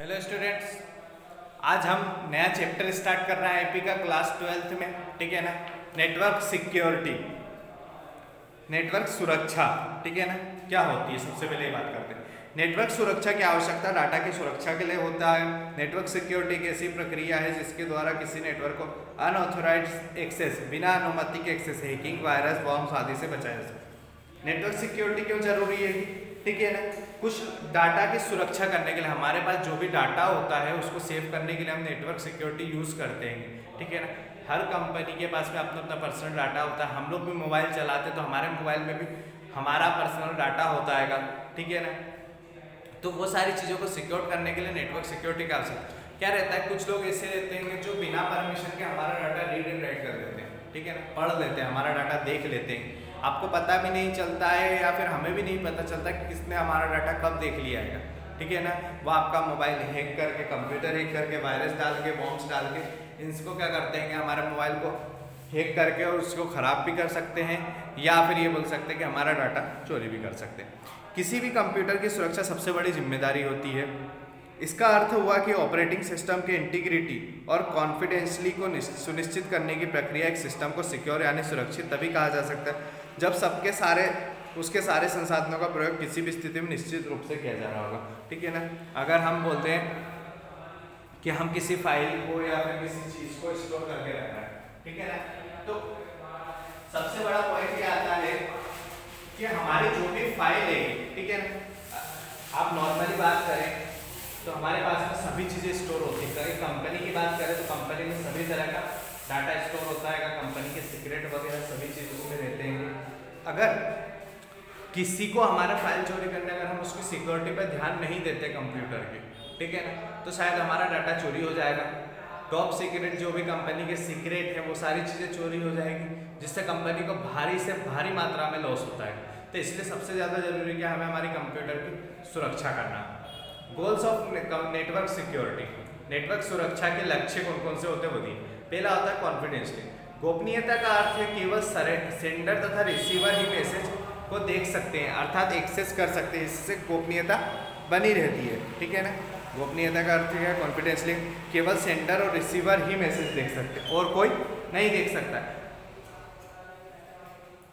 Hello students आज हम नया चैप्टर स्टार्ट कर रहे हैं आईपी का क्लास ट्वेल्थ में, ठीक है ना? नेटवर्क सिक्योरिटी नेटवर्क सुरक्षा, ठीक है ना? क्या होती है? सबसे पहले बात करते हैं। नेटवर्क सुरक्षा की आवश्यकता डाटा की सुरक्षा के लिए होता है। नेटवर्क सिक्योरिटी एक ऐसी प्रक्रिया है जिसके द्वारा किसी नेटवर्क को अनऑथोराइज एक्सेस बिना अनुमति के एक्सेस हैकिंग वायरस बॉम्ब आदि से बचाया जा सकता नेटवर्क सिक्योरिटी क्यों ज़रूरी है? ठीक है ना? कुछ डाटा की सुरक्षा करने के लिए, हमारे पास जो भी डाटा होता है, उसको सेव करने के लिए हम नेटवर्क सिक्योरिटी यूज़ करते हैं। ठीक है ना? हर कंपनी के पास में अपना अपना पर्सनल डाटा होता है। हम लोग भी मोबाइल चलाते तो हमारे मोबाइल में भी हमारा पर्सनल डाटा होता है ठीक है ना? तो वो सारी चीज़ों को सिक्योर करने के लिए नेटवर्क सिक्योरिटी का आवश्यक क्या रहता है? कुछ लोग ऐसे रहते हैं जो बिना परमिशन के हमारा डाटा रीड एंड राइट कर देते हैं। ठीक है ना? पढ़ लेते हैं, हमारा डाटा देख लेते हैं। आपको पता भी नहीं चलता है या फिर हमें भी नहीं पता चलता कि किसने हमारा डाटा कब देख लिया है ठीक है ना? वो आपका मोबाइल हैक करके कंप्यूटर हैक करके वायरस डाल के बॉम्ब्स डाल के इनको क्या करते हैं कि हमारे मोबाइल को हैक करके और उसको ख़राब भी कर सकते हैं या फिर ये बोल सकते हैं कि हमारा डाटा चोरी भी कर सकते हैं। किसी भी कंप्यूटर की सुरक्षा सबसे बड़ी ज़िम्मेदारी होती है। इसका अर्थ हुआ कि ऑपरेटिंग सिस्टम के इंटीग्रिटी और कॉन्फिडेंशली को सुनिश्चित करने की प्रक्रिया एक सिस्टम को सिक्योर यानी सुरक्षित तभी कहा जा सकता है जब सबके सारे, उसके सारे संसाधनों का प्रयोग किसी भी स्थिति में निश्चित रूप से किया जा रहा होगा। ठीक है ना? अगर हम बोलते हैं कि हम किसी फ़ाइल को या फिर किसी चीज़ को स्टोर करके रख रहे हैं, ठीक है ना? तो सबसे बड़ा पॉइंट ये आता है कि हमारी जो भी फ़ाइल है, ठीक है ना? आप नॉर्मली बात करें तो हमारे पास में सभी चीज़ें स्टोर होती है। कंपनी की बात करें तो कंपनी में सभी तरह का डाटा स्टोर होता है कंपनी के सीक्रेट वगैरह सभी चीज़ उसमें रहते हैं। अगर किसी को हमारा फ़ाइल चोरी करने, अगर हम उसकी सिक्योरिटी पर ध्यान नहीं देते कंप्यूटर के, ठीक है ना? तो शायद हमारा डाटा चोरी हो जाएगा। टॉप सीक्रेट जो भी कंपनी के सीक्रेट है, वो सारी चीज़ें चोरी हो जाएगी, जिससे कंपनी को भारी से भारी मात्रा में लॉस होता है। तो इसलिए सबसे ज़्यादा ज़रूरी क्या हमें हमारी कंप्यूटर की सुरक्षा करना। Goals of network security network सुरक्षा के लक्ष्य कौन कौन से होते हैं वो दिए। पहला होता है कॉन्फिडेंस कॉन्फिडेंशियल गोपनीयता का अर्थ है केवल सेंडर तथा रिसीवर ही मैसेज को देख सकते हैं, अर्थात एक्सेस कर सकते हैं, इससे गोपनीयता बनी रहती है। ठीक है ना? गोपनीयता का अर्थ है कॉन्फिडेंशियली केवल सेंडर और रिसीवर ही मैसेज देख सकते और कोई नहीं देख सकता।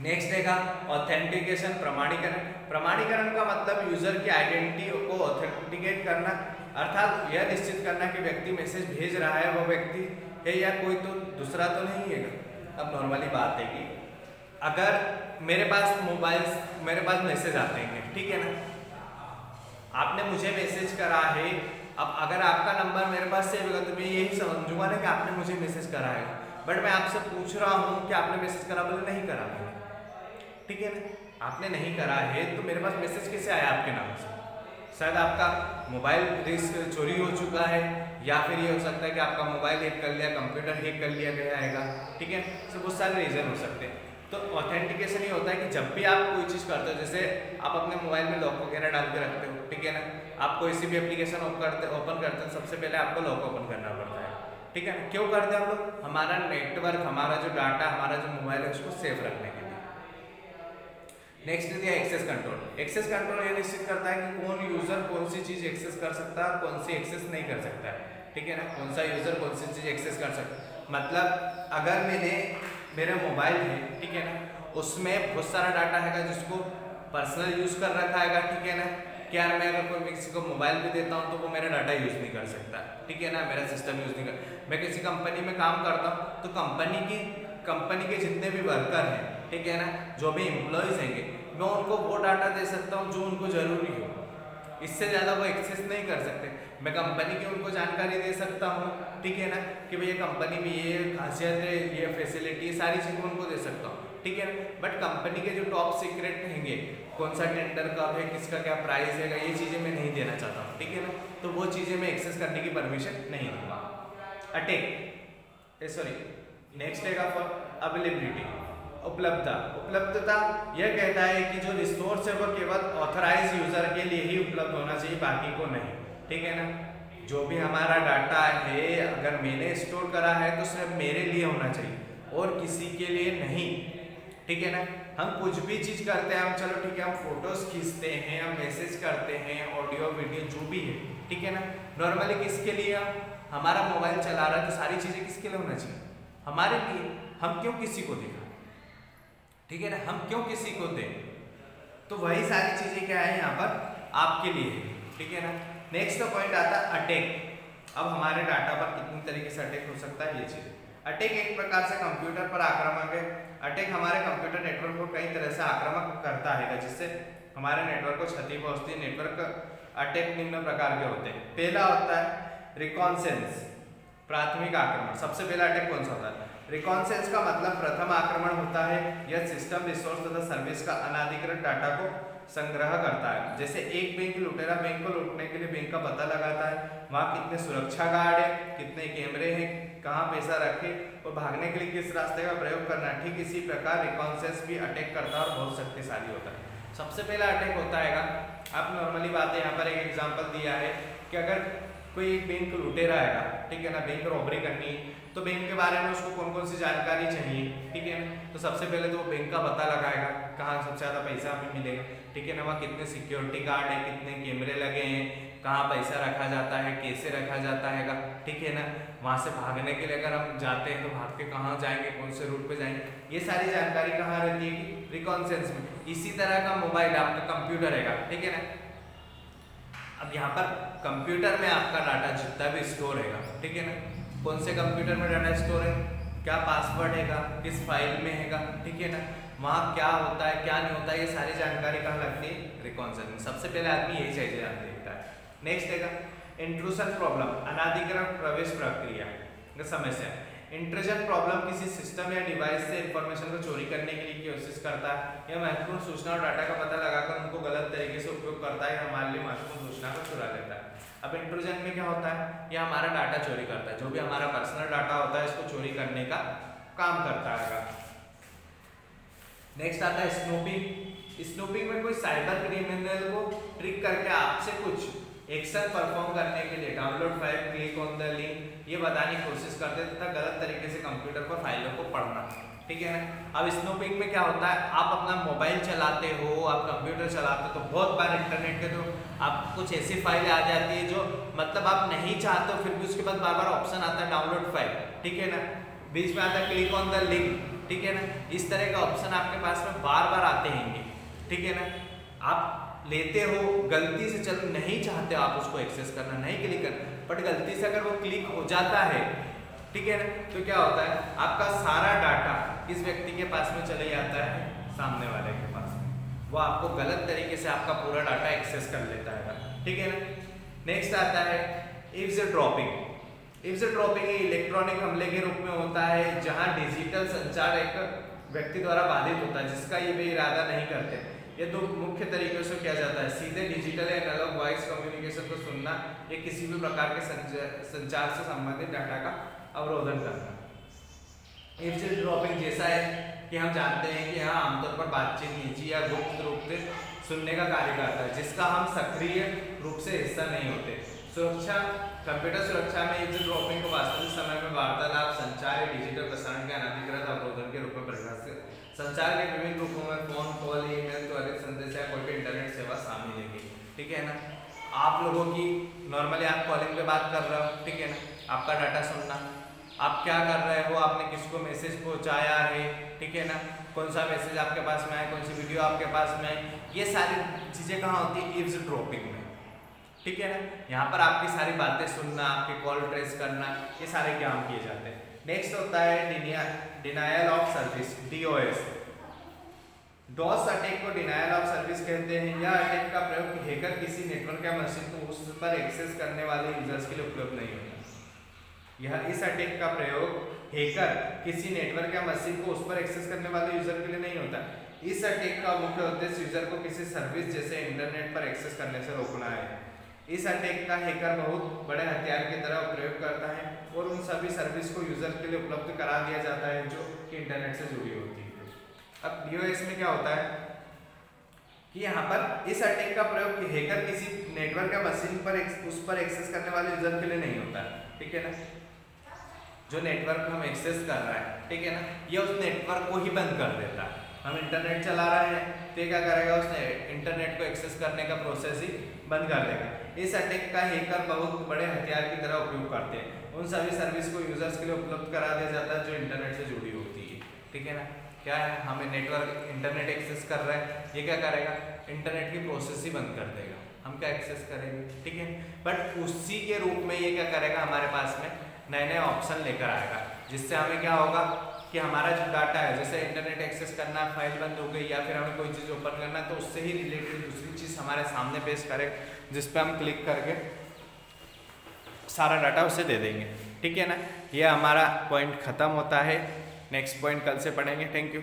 नेक्स्ट देखा ऑथेंटिकेशन प्रमाणीकरण. प्रमाणीकरण का मतलब यूज़र की आइडेंटिटी को ऑथेंटिकेट करना, अर्थात यह निश्चित करना कि व्यक्ति मैसेज भेज रहा है वह व्यक्ति है या कोई तो दूसरा तो नहीं है अब नॉर्मली बात है कि अगर मेरे पास मोबाइल मेरे पास मैसेज आते हैं, ठीक है ना? आपने मुझे मैसेज करा है, अब अगर आपका नंबर मेरे पास सेव होगा तो मैं यही समझूँगा ना कि आपने मुझे मैसेज करा है। बट मैं आपसे पूछ रहा हूँ कि आपने मैसेज करा, बोले नहीं करा मैंने। ठीक है ना? आपने नहीं करा है तो मेरे पास मैसेज कैसे आया आपके नाम से? शायद आपका मोबाइल चोरी हो चुका है, या फिर ये हो सकता है कि आपका मोबाइल हैक कर लिया कंप्यूटर हैक कर लिया गया आएगा, ठीक है? तो बहुत सारे रीज़न हो सकते हैं। तो ऑथेंटिकेशन ये होता है कि जब भी आप कोई चीज़ करते हो, जैसे आप अपने मोबाइल में लॉक वगैरह डाल के रखते हो, ठीक है ना? आप कोई सी भी एप्लीकेशन ओपन करते ओपन करते हैं, सबसे पहले आपको लॉक ओपन करना पड़ता है, ठीक है क्यों करते हैं हम लोग? हमारा नेटवर्क हमारा जो डाटा हमारा जो मोबाइल है, उसको सेफ़ रखने नेक्स्ट दिया एक्सेस कंट्रोल एक्सेस कंट्रोल ये निश्चित करता है कि कौन यूज़र कौन सी चीज़ एक्सेस कर सकता है और कौन सी एक्सेस नहीं कर सकता है। ठीक है ना? कौन सा यूज़र कौन सी चीज़ एक्सेस कर सकता मतलब अगर मैंने, मेरा मोबाइल है, ठीक है ना? उसमें बहुत सारा डाटा है जिसको पर्सनल यूज़ कर रखा है ठीक है ना? क्या मैं अगर कोई किसी को मोबाइल भी देता हूँ तो वो मेरा डाटा यूज़ नहीं कर सकता। ठीक है ना? मेरा सिस्टम यूज़ नहीं कर मैं किसी कंपनी में काम करता हूँ तो कंपनी की कंपनी के जितने भी वर्कर हैं ठीक है ना? जो भी एम्प्लॉयज़ हैंगे, मैं उनको वो डाटा दे सकता हूँ जो उनको ज़रूरी हो। इससे ज़्यादा वो एक्सेस नहीं कर सकते। मैं कंपनी की उनको जानकारी दे सकता हूँ, ठीक है ना? कि भैया कंपनी में ये खासियत है, ये फैसिलिटी है, सारी चीज़ें उनको दे सकता हूँ, ठीक है ना? बट कंपनी के जो टॉप सीक्रेट रहेंगे कौन सा टेंडर कब है, किसका क्या प्राइस है, ये चीज़ें मैं नहीं देना चाहता हूँ, ठीक है ना? तो वो चीज़ें मैं एक्सेस करने की परमिशन नहीं दूँगा। अटेक सॉरी नेक्स्ट है फॉर अवेलेबिलिटी उपलब्धता। उपलब्धता यह कहता है कि जो रिसोर्स है, वो केवल ऑथराइज यूज़र के लिए ही उपलब्ध होना चाहिए, बाकी को नहीं। ठीक है ना? जो भी हमारा डाटा है, अगर मैंने स्टोर करा है तो सिर्फ़ मेरे लिए होना चाहिए, और किसी के लिए नहीं। ठीक है ना? हम कुछ भी चीज़ करते हैं, हम चलो ठीक है, हम फ़ोटोज़ खींचते हैं, हम मैसेज करते हैं ऑडियो वीडियो जो भी है। ठीक है ना? नॉर्मली किसके लिए? हमारा मोबाइल चला रहा है तो सारी चीज़ें किसके लिए होना चाहिए? हमारे लिए। हम क्यों किसी को दिखा? ठीक है ना? हम क्यों किसी को दें? तो वही सारी चीज़ें क्या है यहाँ पर? आपके लिए ठीक है ना? नेक्स्ट पॉइंट आता है अटैक अब हमारे डाटा पर कितनी तरीके से अटैक हो सकता है ये चीज़। अटैक एक प्रकार से कंप्यूटर पर आक्रमक है। अटैक हमारे कंप्यूटर नेटवर्क को कई तरह से आक्रमक करता है जिससे हमारे नेटवर्क को क्षति पहुँचती है। नेटवर्क अटैक निम्न प्रकार के होते हैं। पहला होता है रिकॉन्सेंस प्राथमिक आक्रमण। सबसे पहला अटैक कौन सा होता है? रिकॉन्सेंस का मतलब प्रथम आक्रमण होता है। यह सिस्टम रिसोर्स तथा सर्विस का अनाधिकृत डाटा को संग्रह करता है। जैसे एक बैंक लुटेरा बैंक को लूटने के लिए बैंक का पता लगाता है। वहाँ कितने सुरक्षा गार्ड है, कितने कैमरे हैं, कहाँ पैसा रखे और भागने के लिए किस रास्ते का प्रयोग करना ठीक इसी प्रकार रिकॉन्सेंस भी अटैक करता है और बहुत शक्तिशाली होता है। सबसे पहला अटैक होता है आप नॉर्मली बात है यहाँ पर एक एग्ज़ाम्पल दिया है कि अगर कोई एक बैंक लुटेरा है ठीक है ना? बैंक रॉबरी करनी है। तो बैंक के बारे में उसको कौन कौन सी जानकारी चाहिए, ठीक है? ना तो सबसे पहले तो वो बैंक का पता लगाएगा, कहाँ सबसे ज़्यादा पैसा हमें मिलेगा, ठीक है ना? वहाँ कितने सिक्योरिटी गार्ड है, कितने कैमरे लगे हैं, कहाँ पैसा रखा जाता है, कैसे रखा जाता है ठीक है ना? वहाँ से भागने के लिए अगर हम जाते हैं तो भाग के कहाँ जाएँगे, कौन से रूट पे जाएँगे? ये सारी जानकारी कहाँ रहती है रिकॉन्सेंस में? इसी तरह का मोबाइल आपका कंप्यूटर है ठीक है ना? अब यहाँ पर कंप्यूटर में आपका डाटा जितना भी स्टोर है ठीक है ना? कौन से कंप्यूटर में डाटा स्टोर है? क्या पासवर्ड है किस फ़ाइल में है ठीक है ना? वहाँ क्या होता है, क्या नहीं होता है, ये सारी जानकारी कहाँ लगती है? रिकॉन्सेंस में। सबसे पहले आदमी यही चाहिए जानते नेक्स्ट है। इंट्रूशन प्रॉब्लम अनाधिकृत प्रवेश प्रक्रिया समस्या इंट्रूजन प्रॉब्लम किसी सिस्टम या डिवाइस से इंफॉर्मेशन को चोरी करने के लिए कोशिश करता है, या महत्वपूर्ण सूचना और डाटा का पता लगाकर उनको गलत तरीके से उपयोग करता है, या हमारे लिए महत्वपूर्ण सूचना को चुरा लेता है। अब इंट्रूजन में क्या होता है? ये हमारा डाटा चोरी करता है। जो भी हमारा पर्सनल डाटा होता है, इसको चोरी करने का काम करता है नेक्स्ट आता है स्नूपिंग स्नूपिंग में कोई साइबर क्रिमिनल को ट्रिक करके आपसे कुछ एक्शन परफॉर्म करने के लिए download file click on the link ये बताने की कोशिश करते तथा गलत तरीके से कंप्यूटर पर फाइलों को पढ़ना। ठीक है? ना अब स्नूपिंग में क्या होता है? आप अपना मोबाइल चलाते हो, आप कंप्यूटर चलाते हो तो बहुत बार इंटरनेट के थ्रू आप कुछ ऐसी फाइलें आ जाती है जो मतलब आप नहीं चाहते हो, फिर भी उसके बाद बार बार ऑप्शन आता है डाउनलोड फ़ाइल ठीक है ना? बीच में आता है क्लिक ऑन द लिंक ठीक है ना? इस तरह का ऑप्शन आपके पास में बार बार आते हैं, ठीक है ना? आप लेते हो, गलती से चल, नहीं चाहते हो आप उसको एक्सेस करना, नहीं क्लिक करना बट गलती से अगर वो क्लिक हो जाता है, ठीक है ना? तो क्या होता है? आपका सारा डाटा किस व्यक्ति के पास में चले जाता है? सामने वाले के पास में। वो आपको गलत तरीके से आपका पूरा डाटा एक्सेस कर लेता है। ठीक है ना? नेक्स्ट आता है eavesdropping eavesdropping electronic हमले के रूप में होता है, जहाँ डिजिटल संचार एक व्यक्ति द्वारा बाधित होता है, जिसका ये भी इरादा नहीं करते। ये दो मुख्य तरीकों से किया जाता है। सीधे डिजिटल या एनालॉग वॉइस कम्युनिकेशन को सुनना, ये किसी भी प्रकार के संचार से संबंधित डाटा का अवरोधन एफजेड ड्रॉपिंग जैसा है कि हम जानते हैं कि यहाँ आमतौर पर बातचीत निजी या गुप्त रूप से सुनने का कार्य करता है, जिसका हम सक्रिय रूप से हिस्सा नहीं होते। सुरक्षा, कंप्यूटर सुरक्षा में एफजेड ड्रॉपिंग को वास्तविक समय में वार्तालाप, संचार या डिजिटल प्रसारण के अनाधिकृत अवरोधन के रूप में परिभाषित संचार के विभिन्न रूपों में फ़ोन कॉल ईमेल त्वरित संदेश या कोई भी इंटरनेट सेवा शामिल है ठीक है ना? आप लोगों की नॉर्मली आप कॉलिंग पे बात कर रहे हो, ठीक है ना? आपका डाटा सुनना। आप क्या कर रहे हो? आपने किसको मैसेज पहुँचाया है? ठीक है ना? कौन सा मैसेज आपके पास में है कौन सी वीडियो आपके पास में है ये सारी चीज़ें कहाँ होती है? इव्स ड्रॉपिंग में। ठीक है ना? यहाँ पर आपकी सारी बातें सुनना, आपके कॉल ट्रेस करना, ये सारे काम किए जाते हैं। नेक्स्ट होता है denial of service D O S DoS attack को डिनायल ऑफ़ सर्विस कहते हैं। यह अटैक का प्रयोग हैकर किसी नेटवर्क या मशीन को उस पर एक्सेस करने वाले यूज़र्स के लिए उपलब्ध नहीं होता। यह इस अटैक का प्रयोग हैकर किसी नेटवर्क या मशीन को उस पर एक्सेस करने वाले यूज़र के लिए नहीं होता। इस अटैक का मुख्य उद्देश्य यूज़र को किसी सर्विस जैसे इंटरनेट पर एक्सेस करने से रोकना है। इस अटैक का हैकर बहुत बड़े हथियार की तरह प्रयोग करता है और उन सभी सर्विस को यूज़र के लिए उपलब्ध करा दिया जाता है जो कि इंटरनेट से जुड़ी होती है। अब डीओएस में क्या होता है? कि यहाँ पर इस अटैक का प्रयोग हैकर किसी नेटवर्क या मशीन पर उस पर एक्सेस करने वाले यूज़र के लिए नहीं होता। ठीक है ना? जो नेटवर्क हम एक्सेस कर रहा है, ठीक है ना? ये उस नेटवर्क को ही बंद कर देता है। हम इंटरनेट चला रहे हैं तो क्या करेगा उसने? इंटरनेट को एक्सेस करने का प्रोसेस ही बंद कर देगा। इस अटैक का हैकर बहुत बड़े हथियार की तरह उपयोग करते हैं। उन सभी सर्विस को यूज़र्स के लिए उपलब्ध करा दिया जाता है जो इंटरनेट से जुड़ी होती है। ठीक है ना? क्या है? हमें नेटवर्क इंटरनेट एक्सेस कर रहे हैं। ये क्या करेगा? इंटरनेट की प्रोसेस ही बंद कर देगा। हम क्या एक्सेस करेंगे? ठीक है? बट उसी के रूप में ये क्या करेगा हमारे पास में? नए नए ऑप्शन लेकर आएगा। जिससे हमें क्या होगा कि हमारा जो डाटा है, जैसे इंटरनेट एक्सेस करना फ़ाइल बंद हो गई या फिर हमें कोई चीज़ ओपन करना है तो उससे ही रिलेटेड दूसरी चीज़ हमारे सामने पेश करे जिस पर हम क्लिक करके सारा डाटा उसे दे देंगे। ठीक है ना? ये हमारा पॉइंट ख़त्म होता है। नेक्स्ट पॉइंट कल से पढ़ेंगे। Thank you